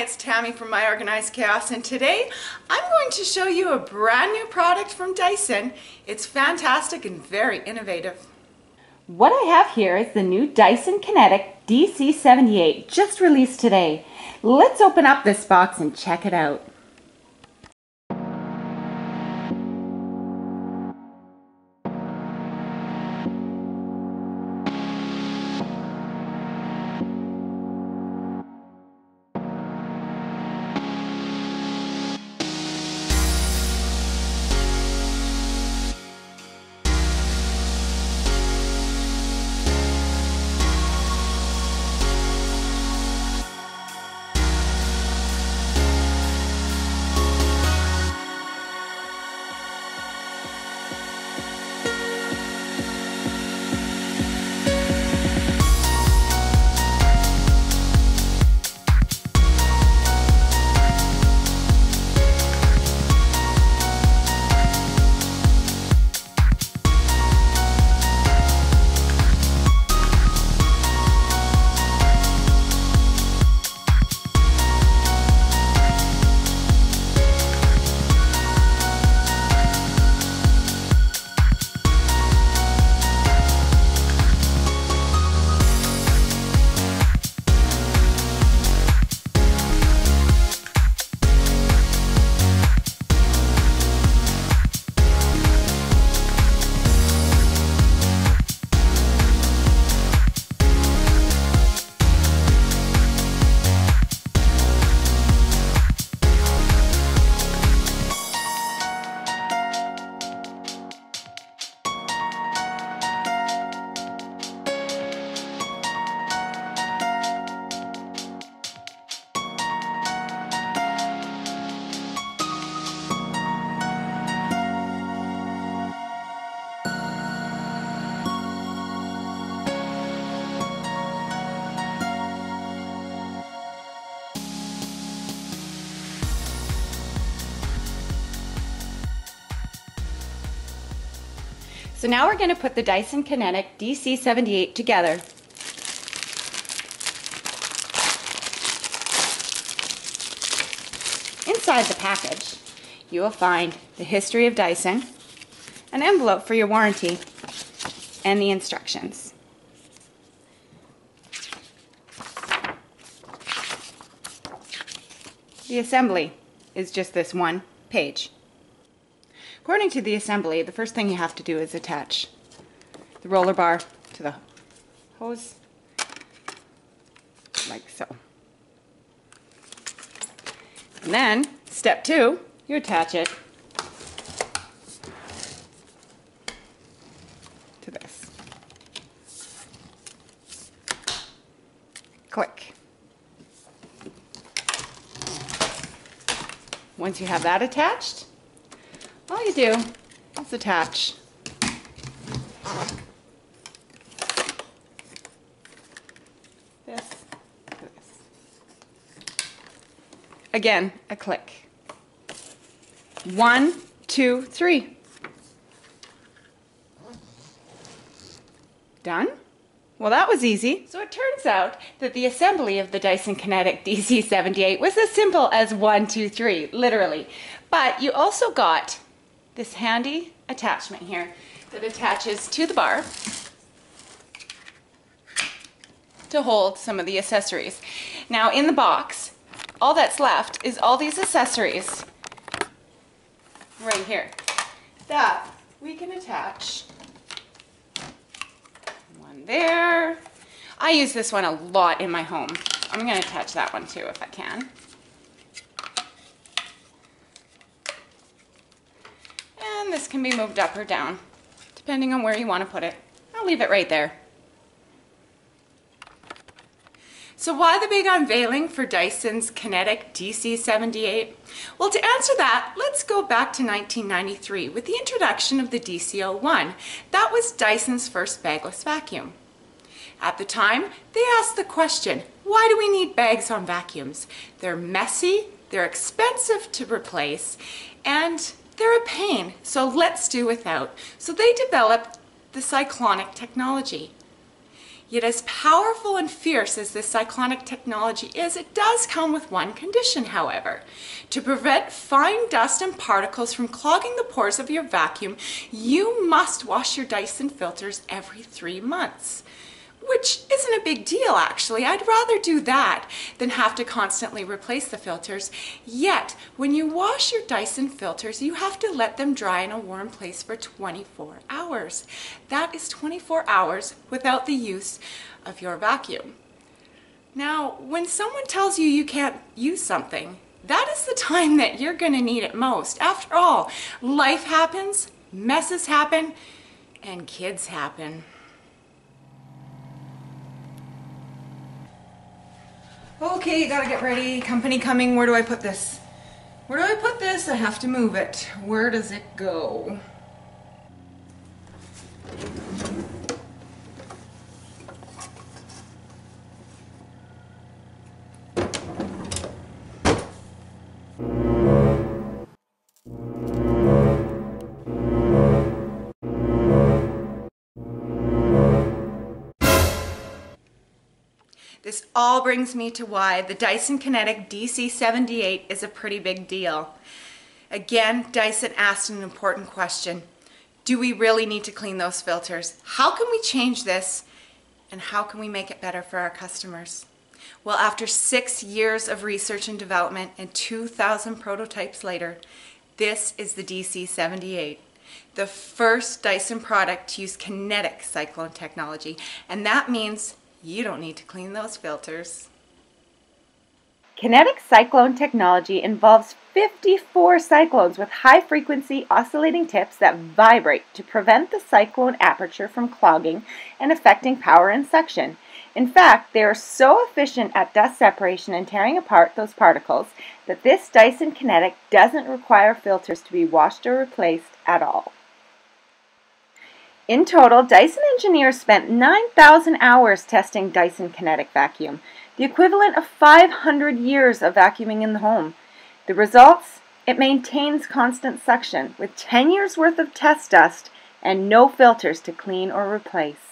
it's Tammi from My Organized Chaos and today I'm going to show you a brand new product from Dyson. It's fantastic and very innovative. What I have here is the new Dyson Cinetic DC78 just released today. Let's open up this box and check it out. So now we're going to put the Dyson Cinetic DC78 together. Inside the package, you will find the history of Dyson, an envelope for your warranty, and the instructions. The assembly is just this one page. According to the assembly, the first thing you have to do is attach the roller bar to the hose, like so. And then, step two, you attach it to this. Click. Once you have that attached, all you do is attach this. Again, a click. One, two, three. Done? Well, that was easy. So it turns out that the assembly of the Dyson Cinetic DC78 was as simple as one, two, three, literally. But you also got this handy attachment here that attaches to the bar to hold some of the accessories. Now in the box, all that's left is all these accessories right here that we can attach. One there. I use this one a lot in my home. I'm going to attach that one too if I can. And this can be moved up or down, depending on where you want to put it. I'll leave it right there. So why the big unveiling for Dyson's Cinetic DC78? Well, to answer that, let's go back to 1993 with the introduction of the DC01. That was Dyson's first bagless vacuum. At the time, they asked the question, why do we need bags on vacuums? They're messy, they're expensive to replace, and they're a pain, so let's do without. So they developed the cyclonic technology. Yet as powerful and fierce as this cyclonic technology is, it does come with one condition, however. To prevent fine dust and particles from clogging the pores of your vacuum, you must wash your Dyson filters every three months which isn't a big deal actually. I'd rather do that than have to constantly replace the filters. Yet, when you wash your Dyson filters, you have to let them dry in a warm place for 24 hours. That is 24 hours without the use of your vacuum. Now, when someone tells you you can't use something, that is the time that you're going to need it most. After all, life happens, messes happen, and kids happen. Okay, gotta get ready. Company coming. Where do I put this? Where do I put this? I have to move it. Where does it go? All brings me to why the Dyson Cinetic DC78 is a pretty big deal. Again, Dyson asked an important question. Do we really need to clean those filters? How can we change this? And how can we make it better for our customers? Well, after six years of research and development and 2,000 prototypes later, this is the DC78 the first Dyson product to use Cinetic cyclone technology. And that means you don't need to clean those filters. Cinetic cyclone technology involves 54 cyclones with high frequency oscillating tips that vibrate to prevent the cyclone aperture from clogging and affecting power and suction. In fact, they are so efficient at dust separation and tearing apart those particles that this Dyson Cinetic doesn't require filters to be washed or replaced at all. In total, Dyson engineers spent 9,000 hours testing Dyson Cinetic Vacuum, the equivalent of 500 years of vacuuming in the home. The results? It maintains constant suction with 10 years worth of test dust and no filters to clean or replace.